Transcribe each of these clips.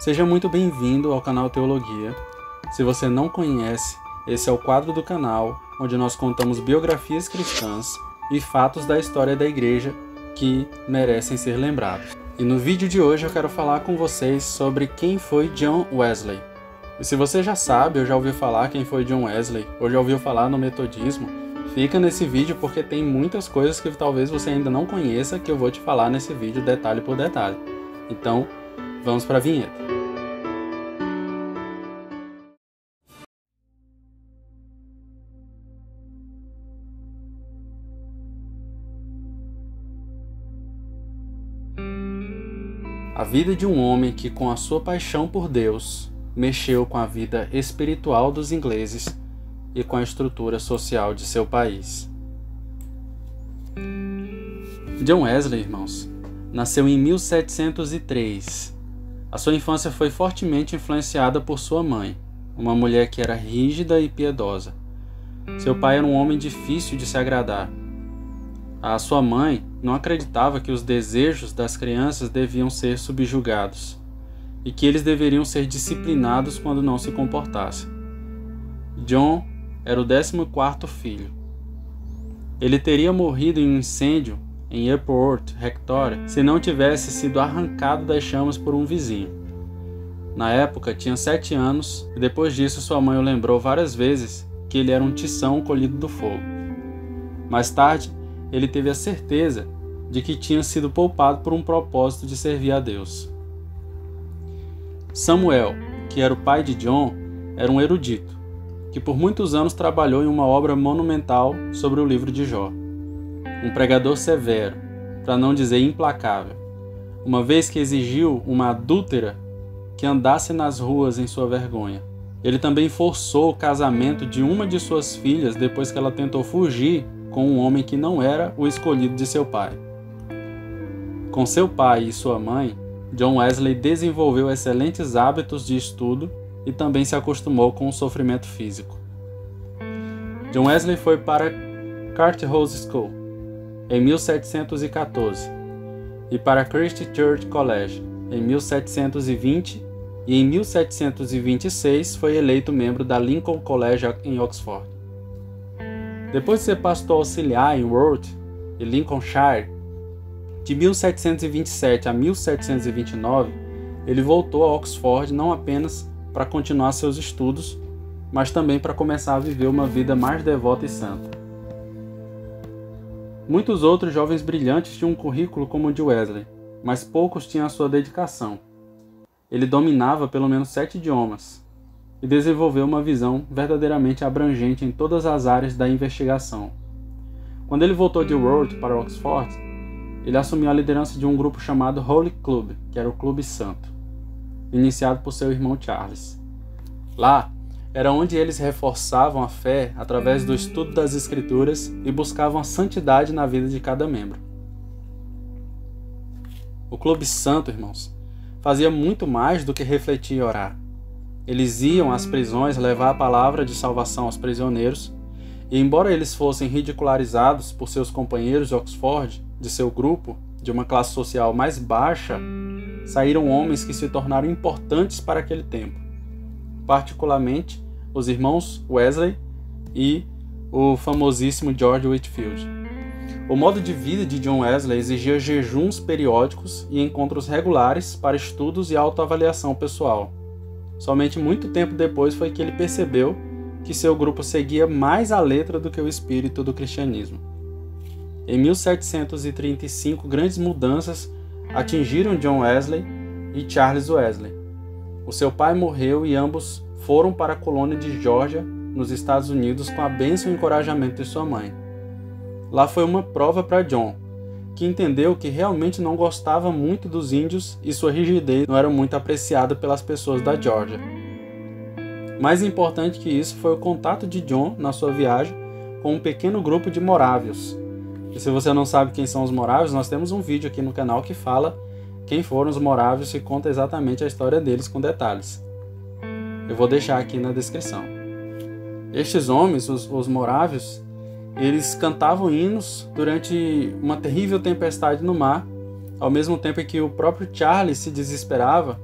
Seja muito bem-vindo ao canal Teologia. Se você não conhece, esse é o quadro do canal onde nós contamos biografias cristãs e fatos da história da igreja que merecem ser lembrados. E no vídeo de hoje eu quero falar com vocês sobre quem foi John Wesley. E se você já sabe ou já ouviu falar quem foi John Wesley, ou já ouviu falar no metodismo, fica nesse vídeo porque tem muitas coisas que talvez você ainda não conheça que eu vou te falar nesse vídeo detalhe por detalhe. Então, vamos para a vinheta. A vida de um homem que, com a sua paixão por Deus, mexeu com a vida espiritual dos ingleses e com a estrutura social de seu país. John Wesley, irmãos, nasceu em 1703. A sua infância foi fortemente influenciada por sua mãe, uma mulher que era rígida e piedosa. Seu pai era um homem difícil de se agradar a sua mãe não acreditava que os desejos das crianças deviam ser subjugados e que eles deveriam ser disciplinados quando não se comportassem. John era o 14 filho. Ele teria morrido em um incêndio em Airport, Rectoria, se não tivesse sido arrancado das chamas por um vizinho. Na época, tinha sete anos e depois disso sua mãe o lembrou várias vezes que ele era um tição colhido do fogo. Mais tarde, ele teve a certeza de que tinha sido poupado por um propósito de servir a Deus. Samuel, que era o pai de John, era um erudito, que por muitos anos trabalhou em uma obra monumental sobre o livro de Jó. Um pregador severo, para não dizer implacável, uma vez que exigiu uma adúltera que andasse nas ruas em sua vergonha. Ele também forçou o casamento de uma de suas filhas depois que ela tentou fugir com um homem que não era o escolhido de seu pai. Com seu pai e sua mãe, John Wesley desenvolveu excelentes hábitos de estudo e também se acostumou com o sofrimento físico. John Wesley foi para Carthouse School em 1714 e para Christ Church College em 1720 e em 1726 foi eleito membro da Lincoln College em Oxford. Depois de ser pastor auxiliar em Worth e Lincolnshire, de 1727 a 1729, ele voltou a Oxford não apenas para continuar seus estudos, mas também para começar a viver uma vida mais devota e santa. Muitos outros jovens brilhantes tinham um currículo como o de Wesley, mas poucos tinham a sua dedicação. Ele dominava pelo menos sete idiomas, e desenvolveu uma visão verdadeiramente abrangente em todas as áreas da investigação. Quando ele voltou de World para Oxford, ele assumiu a liderança de um grupo chamado Holy Club, que era o Clube Santo, iniciado por seu irmão Charles. Lá era onde eles reforçavam a fé através do estudo das Escrituras e buscavam a santidade na vida de cada membro. O Clube Santo, irmãos, fazia muito mais do que refletir e orar. Eles iam às prisões levar a palavra de salvação aos prisioneiros, e embora eles fossem ridicularizados por seus companheiros de Oxford, de seu grupo, de uma classe social mais baixa, saíram homens que se tornaram importantes para aquele tempo, particularmente os irmãos Wesley e o famosíssimo George Whitfield. O modo de vida de John Wesley exigia jejuns periódicos e encontros regulares para estudos e autoavaliação pessoal. Somente muito tempo depois foi que ele percebeu que seu grupo seguia mais a letra do que o espírito do cristianismo. Em 1735, grandes mudanças atingiram John Wesley e Charles Wesley. O seu pai morreu e ambos foram para a colônia de Georgia, nos Estados Unidos, com a bênção e encorajamento de sua mãe. Lá foi uma prova para John, que entendeu que realmente não gostava muito dos índios e sua rigidez não era muito apreciada pelas pessoas da Georgia. Mais importante que isso foi o contato de John na sua viagem com um pequeno grupo de morávios. E se você não sabe quem são os morávios, nós temos um vídeo aqui no canal que fala quem foram os morávios e conta exatamente a história deles com detalhes. Eu vou deixar aqui na descrição. Estes homens, os, os eles cantavam hinos durante uma terrível tempestade no mar, ao mesmo tempo em que o próprio Charlie se desesperava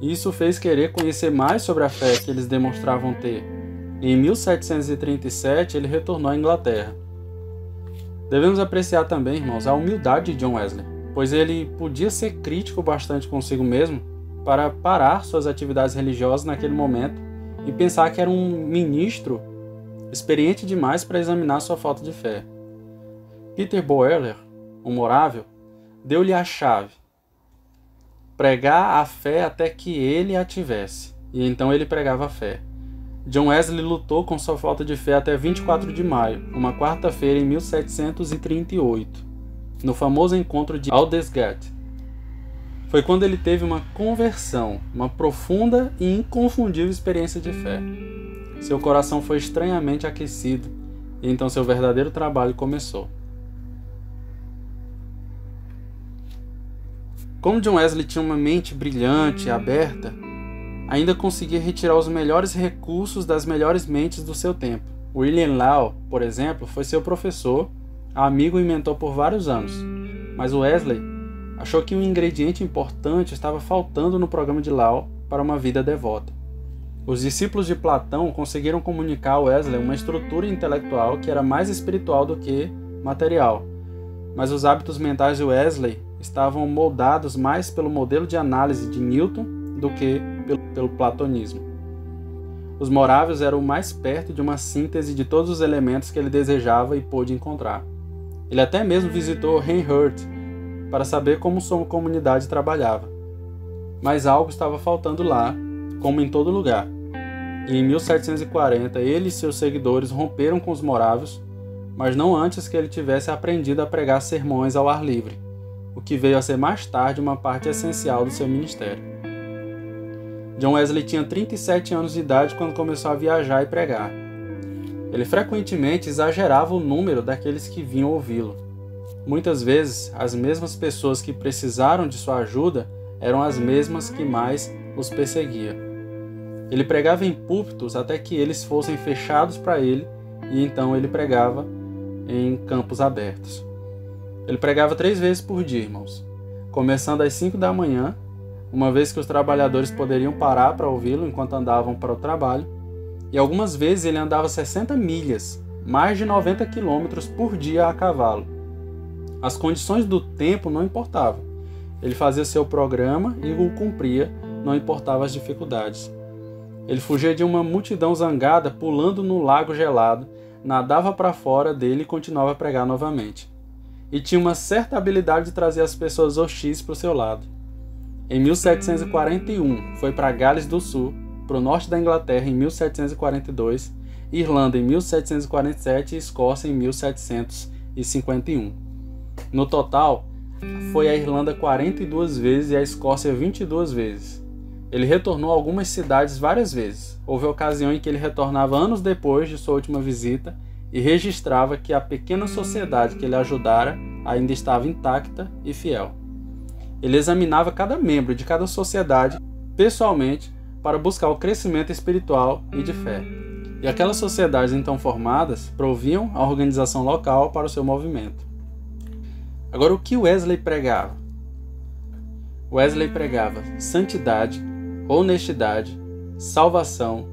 e isso fez querer conhecer mais sobre a fé que eles demonstravam ter. Em 1737 ele retornou à Inglaterra. Devemos apreciar também, irmãos, a humildade de John Wesley, pois ele podia ser crítico bastante consigo mesmo para parar suas atividades religiosas naquele momento e pensar que era um ministro experiente demais para examinar sua falta de fé. Peter Boehler, um morável, deu-lhe a chave. Pregar a fé até que ele a tivesse, e então ele pregava a fé. John Wesley lutou com sua falta de fé até 24 de maio, uma quarta-feira em 1738, no famoso encontro de Aldersgate. Foi quando ele teve uma conversão, uma profunda e inconfundível experiência de fé. Seu coração foi estranhamente aquecido, e então seu verdadeiro trabalho começou. Como John Wesley tinha uma mente brilhante e aberta, ainda conseguia retirar os melhores recursos das melhores mentes do seu tempo. William Law, por exemplo, foi seu professor, amigo e mentor por vários anos, mas Wesley achou que um ingrediente importante estava faltando no programa de Law para uma vida devota. Os discípulos de Platão conseguiram comunicar a Wesley uma estrutura intelectual que era mais espiritual do que material, mas os hábitos mentais de Wesley estavam moldados mais pelo modelo de análise de Newton do que pelo, pelo platonismo. Os moráveis eram mais perto de uma síntese de todos os elementos que ele desejava e pôde encontrar. Ele até mesmo visitou Reinhardt para saber como sua comunidade trabalhava. Mas algo estava faltando lá como em todo lugar. E em 1740, ele e seus seguidores romperam com os morávios, mas não antes que ele tivesse aprendido a pregar sermões ao ar livre, o que veio a ser mais tarde uma parte essencial do seu ministério. John Wesley tinha 37 anos de idade quando começou a viajar e pregar. Ele frequentemente exagerava o número daqueles que vinham ouvi-lo. Muitas vezes, as mesmas pessoas que precisaram de sua ajuda eram as mesmas que mais os perseguia. Ele pregava em púlpitos até que eles fossem fechados para ele, e então ele pregava em campos abertos. Ele pregava três vezes por dia, irmãos, começando às cinco da manhã, uma vez que os trabalhadores poderiam parar para ouvi-lo enquanto andavam para o trabalho, e algumas vezes ele andava 60 milhas, mais de 90 quilômetros por dia a cavalo. As condições do tempo não importavam. Ele fazia seu programa e o cumpria, não importava as dificuldades. Ele fugia de uma multidão zangada pulando no lago gelado, nadava para fora dele e continuava a pregar novamente. E tinha uma certa habilidade de trazer as pessoas hostis para o seu lado. Em 1741, foi para Gales do Sul, para o norte da Inglaterra em 1742, Irlanda em 1747 e Escócia em 1751. No total, foi à Irlanda 42 vezes e à Escócia 22 vezes. Ele retornou a algumas cidades várias vezes. Houve ocasião em que ele retornava anos depois de sua última visita e registrava que a pequena sociedade que ele ajudara ainda estava intacta e fiel. Ele examinava cada membro de cada sociedade pessoalmente para buscar o crescimento espiritual e de fé. E aquelas sociedades então formadas proviam a organização local para o seu movimento. Agora, o que Wesley pregava? Wesley pregava santidade, honestidade, salvação,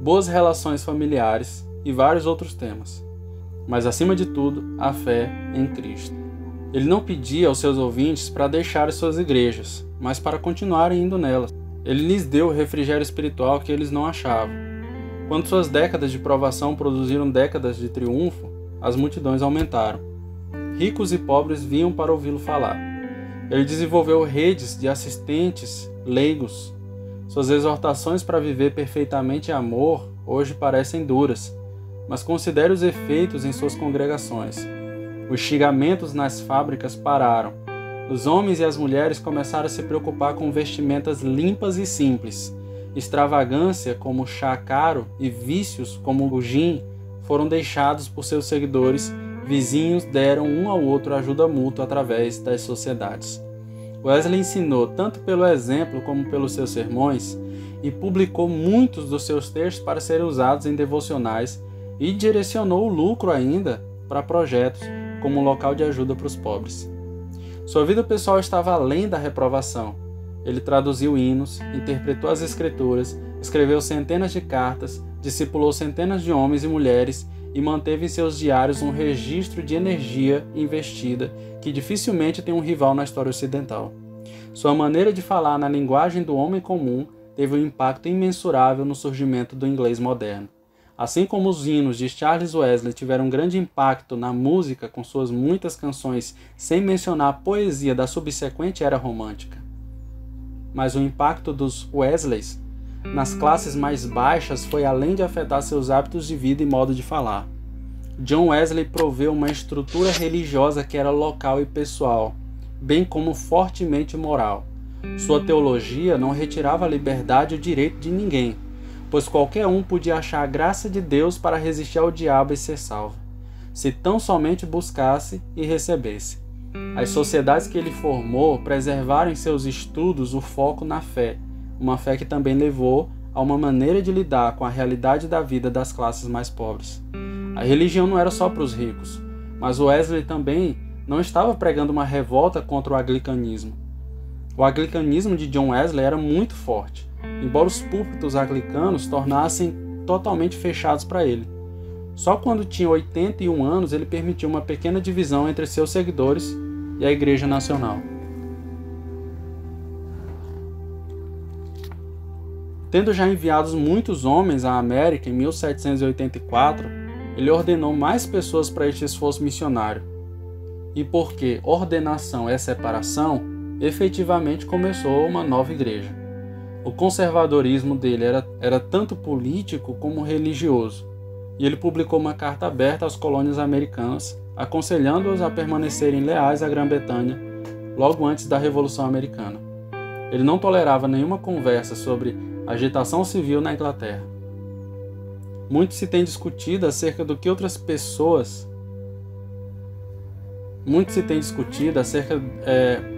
boas relações familiares e vários outros temas. Mas acima de tudo, a fé em Cristo. Ele não pedia aos seus ouvintes para deixar suas igrejas, mas para continuarem indo nelas. Ele lhes deu o refrigério espiritual que eles não achavam. Quando suas décadas de provação produziram décadas de triunfo, as multidões aumentaram. Ricos e pobres vinham para ouvi-lo falar. Ele desenvolveu redes de assistentes leigos suas exortações para viver perfeitamente amor hoje parecem duras, mas considere os efeitos em suas congregações. Os xingamentos nas fábricas pararam. Os homens e as mulheres começaram a se preocupar com vestimentas limpas e simples. Extravagância como chá caro e vícios como o gin foram deixados por seus seguidores. Vizinhos deram um ao outro ajuda mútua através das sociedades. Wesley ensinou tanto pelo exemplo como pelos seus sermões e publicou muitos dos seus textos para serem usados em devocionais e direcionou o lucro ainda para projetos como local de ajuda para os pobres. Sua vida pessoal estava além da reprovação, ele traduziu hinos, interpretou as escrituras, escreveu centenas de cartas, discipulou centenas de homens e mulheres e manteve em seus diários um registro de energia investida que dificilmente tem um rival na história ocidental. Sua maneira de falar na linguagem do homem comum teve um impacto imensurável no surgimento do inglês moderno. Assim como os hinos de Charles Wesley tiveram um grande impacto na música com suas muitas canções, sem mencionar a poesia da subsequente era romântica. Mas o impacto dos Wesleys nas classes mais baixas foi além de afetar seus hábitos de vida e modo de falar. John Wesley proveu uma estrutura religiosa que era local e pessoal, bem como fortemente moral. Sua teologia não retirava a liberdade e o direito de ninguém, pois qualquer um podia achar a graça de Deus para resistir ao diabo e ser salvo, se tão somente buscasse e recebesse. As sociedades que ele formou preservaram em seus estudos o foco na fé, uma fé que também levou a uma maneira de lidar com a realidade da vida das classes mais pobres. A religião não era só para os ricos, mas Wesley também não estava pregando uma revolta contra o anglicanismo. O anglicanismo de John Wesley era muito forte, embora os púlpitos anglicanos tornassem totalmente fechados para ele. Só quando tinha 81 anos ele permitiu uma pequena divisão entre seus seguidores e a Igreja Nacional. Tendo já enviado muitos homens à América em 1784, ele ordenou mais pessoas para este esforço missionário. E porque ordenação é separação, efetivamente começou uma nova igreja. O conservadorismo dele era, era tanto político como religioso, e ele publicou uma carta aberta às colônias americanas, aconselhando-os a permanecerem leais à Grã-Bretanha logo antes da Revolução Americana. Ele não tolerava nenhuma conversa sobre agitação civil na Inglaterra. Muito se tem discutido acerca do que outras pessoas. Muito se tem discutido acerca. É,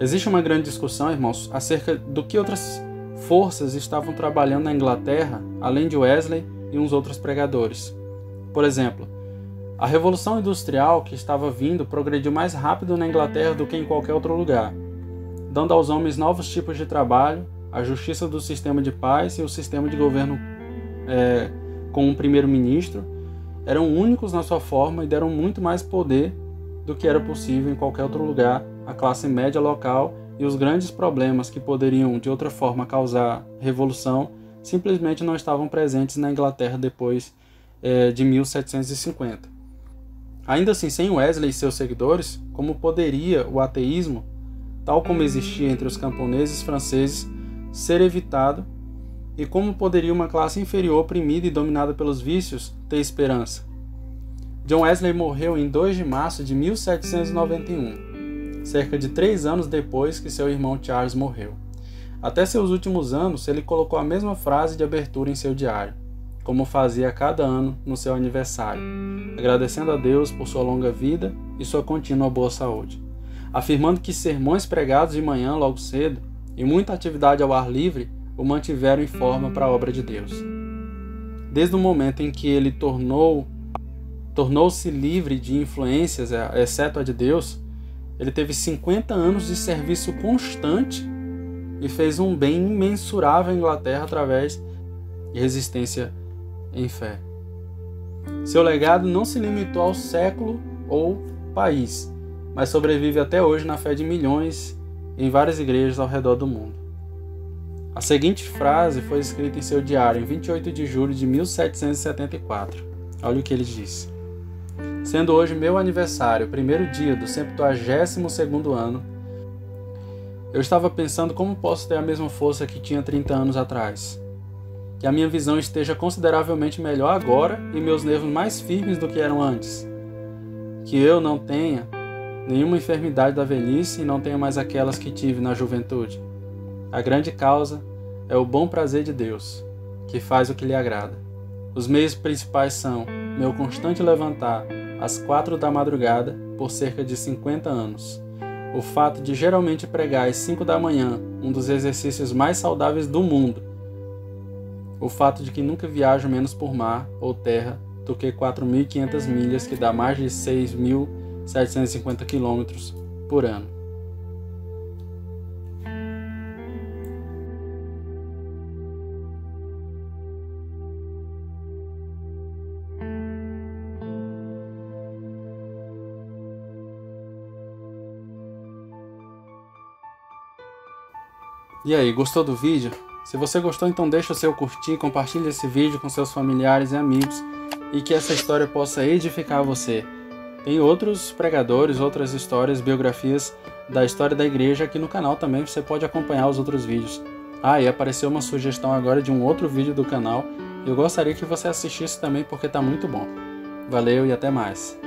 existe uma grande discussão, irmãos, acerca do que outras forças estavam trabalhando na Inglaterra, além de Wesley e uns outros pregadores. Por exemplo, a Revolução Industrial que estava vindo progrediu mais rápido na Inglaterra do que em qualquer outro lugar, dando aos homens novos tipos de trabalho a justiça do sistema de paz e o sistema de governo é, com um primeiro-ministro eram únicos na sua forma e deram muito mais poder do que era possível em qualquer outro lugar à classe média local e os grandes problemas que poderiam de outra forma causar revolução simplesmente não estavam presentes na Inglaterra depois é, de 1750. Ainda assim, sem Wesley e seus seguidores, como poderia o ateísmo, tal como existia entre os camponeses franceses, ser evitado e como poderia uma classe inferior oprimida e dominada pelos vícios ter esperança? John Wesley morreu em 2 de março de 1791, cerca de três anos depois que seu irmão Charles morreu. Até seus últimos anos, ele colocou a mesma frase de abertura em seu diário, como fazia cada ano no seu aniversário, agradecendo a Deus por sua longa vida e sua contínua boa saúde, afirmando que sermões pregados de manhã logo cedo e muita atividade ao ar livre o mantiveram em forma para a obra de Deus. Desde o momento em que ele tornou tornou-se livre de influências, é, exceto a de Deus, ele teve 50 anos de serviço constante e fez um bem imensurável à Inglaterra através de resistência em fé. Seu legado não se limitou ao século ou país, mas sobrevive até hoje na fé de milhões em várias igrejas ao redor do mundo. A seguinte frase foi escrita em seu diário em 28 de julho de 1774. Olha o que ele disse. Sendo hoje meu aniversário, primeiro dia do 72º ano, eu estava pensando como posso ter a mesma força que tinha 30 anos atrás. Que a minha visão esteja consideravelmente melhor agora e meus nervos mais firmes do que eram antes. Que eu não tenha nenhuma enfermidade da velhice e não tenho mais aquelas que tive na juventude. A grande causa é o bom prazer de Deus, que faz o que lhe agrada. Os meios principais são meu constante levantar às quatro da madrugada por cerca de 50 anos, o fato de geralmente pregar às 5 da manhã, um dos exercícios mais saudáveis do mundo, o fato de que nunca viajo menos por mar ou terra do que 4.500 milhas, que dá mais de 6.000 750 km por ano. E aí, gostou do vídeo? Se você gostou, então deixa o seu curtir, compartilhe esse vídeo com seus familiares e amigos e que essa história possa edificar você. Tem outros pregadores, outras histórias, biografias da história da igreja aqui no canal também, você pode acompanhar os outros vídeos. Ah, e apareceu uma sugestão agora de um outro vídeo do canal. Eu gostaria que você assistisse também porque está muito bom. Valeu e até mais.